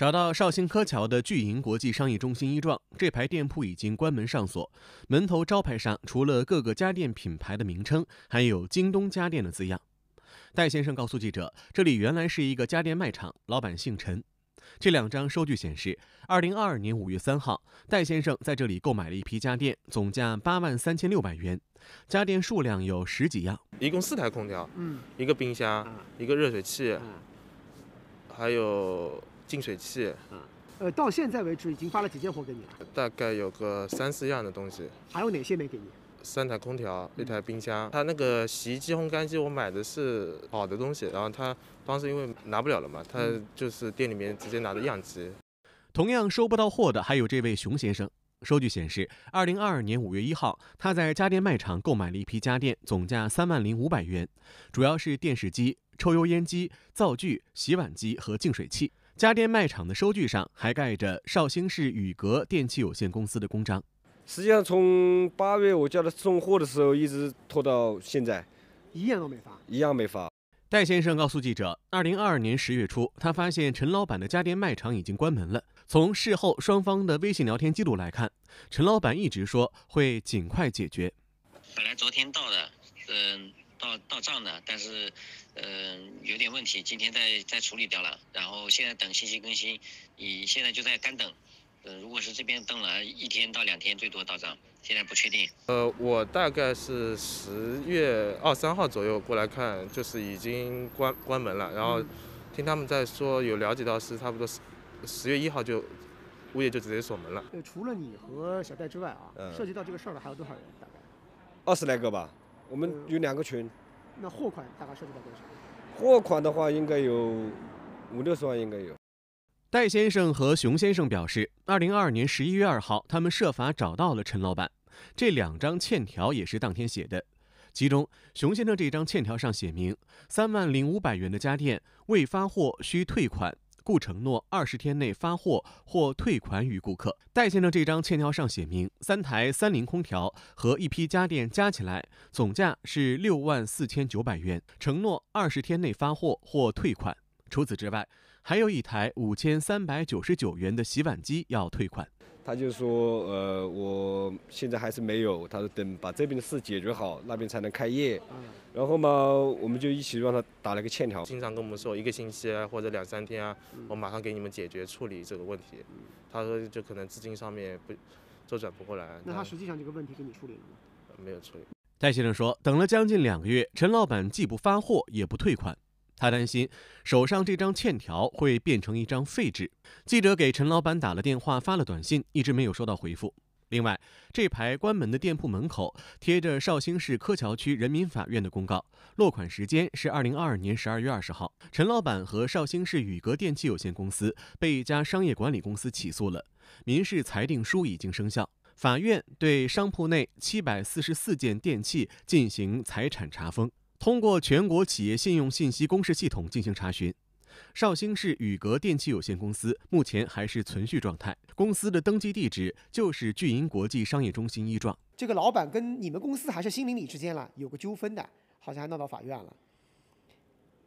找到绍兴柯桥的巨银国际商业中心一幢，这排店铺已经关门上锁，门头招牌上除了各个家电品牌的名称，还有京东家电的字样。戴先生告诉记者，这里原来是一个家电卖场，老板姓陈。这两张收据显示，二零二二年五月三号，戴先生在这里购买了一批家电，总价八万三千六百元，家电数量有十几样，一共四台空调，嗯，一个冰箱，一个热水器，嗯。还有净水器，嗯呃，到现在为止已经发了几件货给你了？大概有个三四样的东西。还有哪些没给你？三台空调，一台冰箱，他那个洗衣机、烘干机我买的是好的东西，然后他当时因为拿不了了嘛，他就是店里面直接拿的样机。同样收不到货的还有这位熊先生。收据显示，二零二二年五月一号，他在家电卖场购买了一批家电，总价三万零五百元，主要是电视机、抽油烟机、灶具、洗碗机和净水器。家电卖场的收据上还盖着绍兴市宇格电器有限公司的公章。实际上从八月我叫他送货的时候，一直拖到现在，一样都没发。一样没发。戴先生告诉记者，二零二二年十月初，他发现陈老板的家电卖场已经关门了。从事后双方的微信聊天记录来看，陈老板一直说会尽快解决。本来昨天到的，嗯、到到账的，但是，嗯、有点问题，今天再再处理掉了，然后现在等信息更新，你现在就在干等，嗯、如果是这边登了一天到两天最多到账，现在不确定。呃，我大概是十月二三号左右过来看，就是已经关关门了，然后听他们在说，有了解到是差不多十十月一号就物业就直接锁门了。呃，除了你和小戴之外啊，嗯涉及到这个事儿的还有多少人？大概？二十来个吧，我们有两个群，那货款大概涉及到多少？货款的话应该有五六十万，应该有。戴先生和熊先生表示，二零二二年十一月二号，他们设法找到了陈老板。这两张欠条也是当天写的，其中熊先生这张欠条上写明，三万零五百元的家电未发货需退款，故承诺二十天内发货或退款于顾客。戴先生这张欠条上写明，三台三菱空调和一批家电加起来总价是六万四千九百元，承诺二十天内发货或退款。除此之外，还有一台五千三百九十九元的洗碗机要退款。他就说，呃，我现在还是没有，他说等把这边的事解决好，那边才能开业。嗯，然后嘛，我们就一起让他打了个欠条。经常跟我们说一个星期啊，或者两三天啊，我马上给你们解决处理这个问题。他说就可能资金上面不周转不过来，那他实际上这个问题给你处理了吗？没有处理。戴先生说，等了将近两个月，陈老板既不发货也不退款，他担心手上这张欠条会变成一张废纸。记者给陈老板打了电话，发了短信，一直没有收到回复。另外，这排关门的店铺门口贴着绍兴市柯桥区人民法院的公告，落款时间是二零二二年十二月二十号。陈老板和绍兴市宇格电器有限公司被一家商业管理公司起诉了，民事裁定书已经生效。法院对商铺内七百四十四件电器进行财产查封，通过全国企业信用信息公示系统进行查询。绍兴市宇格电器有限公司目前还是存续状态，公司的登记地址就是巨银国际商业中心一幢。这个老板跟你们公司还是新邻里之间了有个纠纷的，好像还闹到法院了。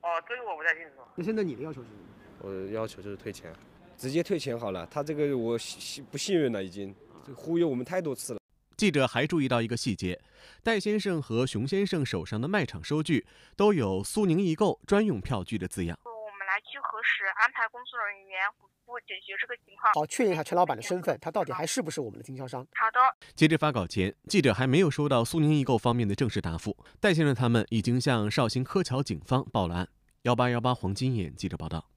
哦，这个我不太清楚。那现在你的要求是什么？我的要求就是退钱。直接退钱好了，他这个我信不信任了，已经这忽悠我们太多次了。记者还注意到一个细节：戴先生和熊先生手上的卖场收据都有苏宁易购专用票据的字样。我们来去核实，安排工作人员回复解决这个情况。好，确认一下陈老板的身份，他到底还是不是我们的经销商？好的。截至发稿前，记者还没有收到苏宁易购方面的正式答复。戴先生他们已经向绍兴柯桥警方报了案。幺八幺八黄金眼记者报道。